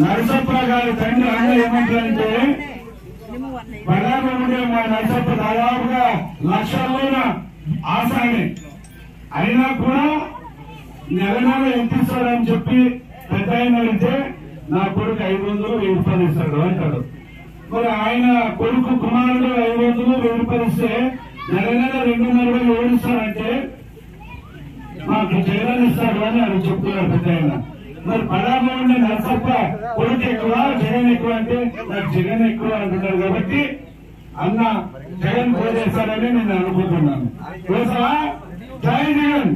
నరసప్ప గారి తండ్రి అన్న ఏమంటారంటే ప్రధానమంత్రి మా నరసప్ప దాదాపుగా లక్షల్లోన ఆశానే అయినా కూడా నెల నెల ఎంత ఇస్తాడని చెప్పి పెద్ద ఆయన అడిగితే నా కొడుకు ఐదు వందలు వెయ్యి రూపాయలు ఇస్తాడు అంటాడు. మరి ఆయన కొడుకు కుమారుడు ఐదు వందలు వెయ్యి రూపాయలు ఇస్తే నెల నెల రెండున్నర వేలు ఏడుస్తాడంటే మాకు జగన్ ఇస్తాడు అని ఆయన చెప్తున్నారు పెద్ద ఆయన. మరి పడాలో ఉండే నరసప్ప కొడుకు ఎక్కువ జగన్ ఎక్కువ అంటే నాకు జగన్ ఎక్కువ అంటున్నారు కాబట్టి అన్న జగన్ కోరేస్తాడని నేను అనుకుంటున్నాను. కోసా జై జగన్!